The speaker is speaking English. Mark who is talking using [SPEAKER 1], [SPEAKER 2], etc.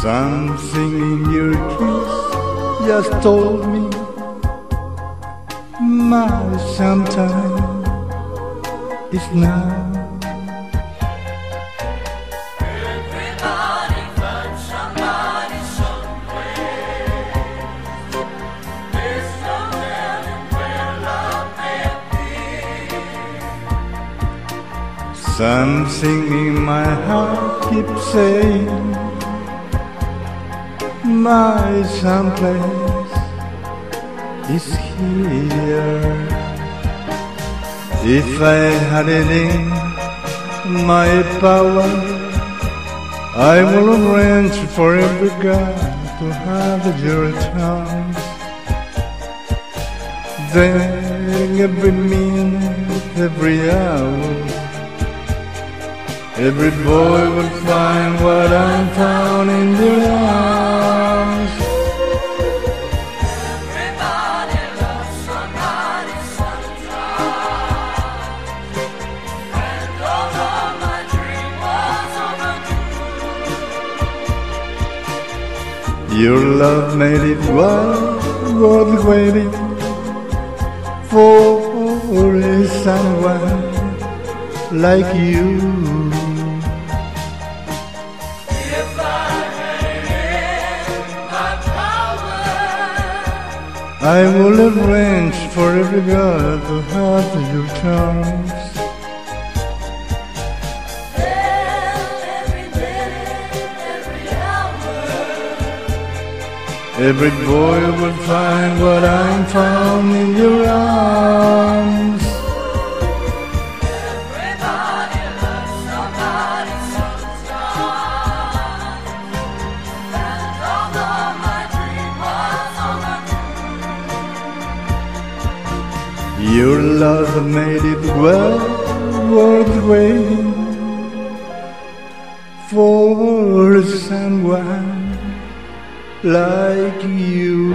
[SPEAKER 1] Something in your kiss just told me my sometime is now.
[SPEAKER 2] Everybody finds somebody somewhere. There's no where love may appear.
[SPEAKER 1] Something in my heart keeps saying my someplace is here. If I had it in my power, I will arrange for every guy to have your chance. Then every minute, every hour, every boy will find what I'm found in your arms.
[SPEAKER 2] Everybody loves somebody sometime. And although my dream was overdue,
[SPEAKER 1] Your love made it worth, worth waiting for someone like you.
[SPEAKER 2] I
[SPEAKER 1] will arrange for every girl to have your charms.
[SPEAKER 2] every every hour.
[SPEAKER 1] Every boy will find what I'm found in your arms. Your love made it well worth waiting for someone like you.